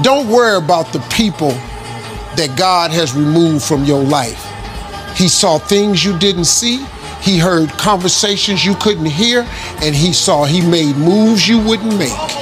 Don't worry about the people that God has removed from your life. He saw things you didn't see. He heard conversations you couldn't hear, and he saw he made moves you wouldn't make.